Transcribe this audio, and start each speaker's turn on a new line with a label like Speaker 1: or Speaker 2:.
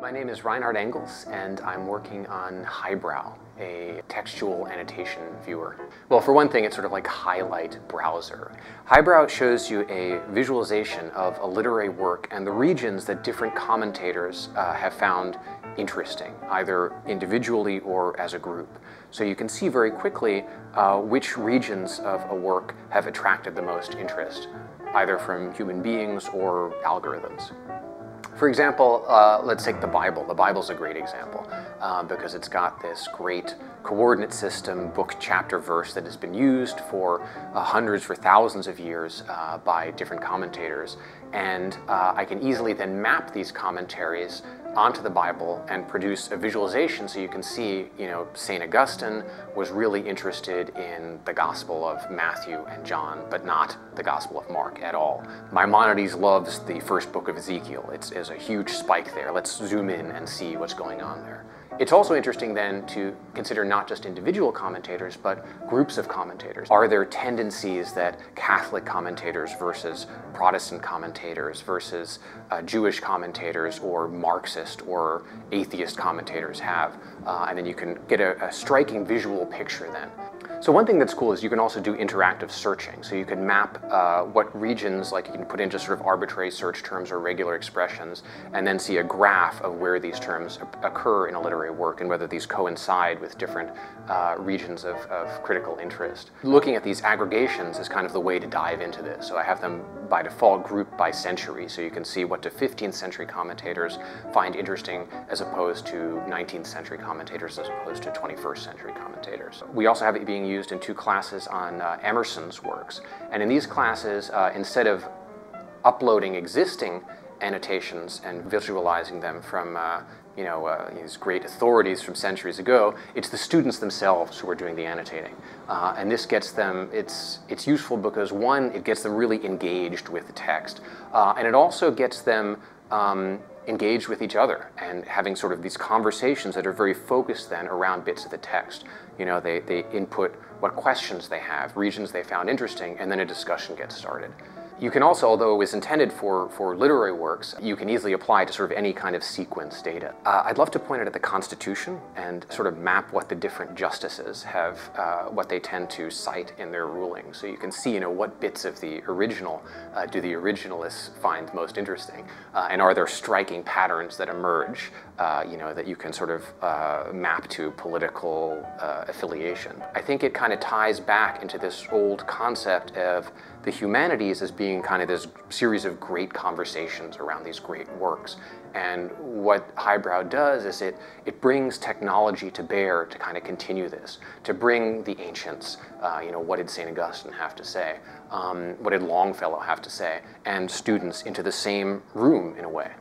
Speaker 1: My name is Reinhard Engels, and I'm working on Highbrow, a textual annotation viewer. Well, for one thing, it's sort of like Highlight Browser. Highbrow shows you a visualization of a literary work and the regions that different commentators uh, have found interesting, either individually or as a group. So you can see very quickly uh, which regions of a work have attracted the most interest, either from human beings or algorithms. For example, uh, let's take the Bible. The Bible's a great example uh, because it's got this great coordinate system, book, chapter, verse that has been used for uh, hundreds for thousands of years uh, by different commentators. And uh, I can easily then map these commentaries onto the Bible and produce a visualization so you can see, you know, St. Augustine was really interested in the Gospel of Matthew and John, but not the Gospel of Mark at all. Maimonides loves the first book of Ezekiel. It's, it's a huge spike there. Let's zoom in and see what's going on there. It's also interesting then to consider not just individual commentators, but groups of commentators. Are there tendencies that Catholic commentators versus Protestant commentators versus uh, Jewish commentators or Marxist or atheist commentators have? Uh, and then you can get a, a striking visual picture then. So one thing that's cool is you can also do interactive searching. So you can map uh, what regions, like you can put in just sort of arbitrary search terms or regular expressions, and then see a graph of where these terms occur in a literary work and whether these coincide with different uh, regions of, of critical interest. Looking at these aggregations is kind of the way to dive into this. So I have them by default grouped by century, so you can see what do 15th century commentators find interesting as opposed to 19th century commentators as opposed to 21st century commentators. We also have it being used in two classes on uh, Emerson's works. And in these classes, uh, instead of uploading existing annotations and visualizing them from uh, you know, uh, these great authorities from centuries ago, it's the students themselves who are doing the annotating. Uh, and this gets them, it's, it's useful because one, it gets them really engaged with the text. Uh, and it also gets them um, engaged with each other and having sort of these conversations that are very focused then around bits of the text. You know, they, they input what questions they have, regions they found interesting, and then a discussion gets started. You can also, although it was intended for, for literary works, you can easily apply to sort of any kind of sequence data. Uh, I'd love to point it at the Constitution and sort of map what the different justices have, uh, what they tend to cite in their rulings. So you can see, you know, what bits of the original uh, do the originalists find most interesting, uh, and are there striking patterns that emerge, uh, you know, that you can sort of uh, map to political affiliation. I think it kind of ties back into this old concept of the humanities as being kind of this series of great conversations around these great works. And what Highbrow does is it, it brings technology to bear to kind of continue this, to bring the ancients, uh, you know, what did St. Augustine have to say? Um, what did Longfellow have to say? And students into the same room in a way.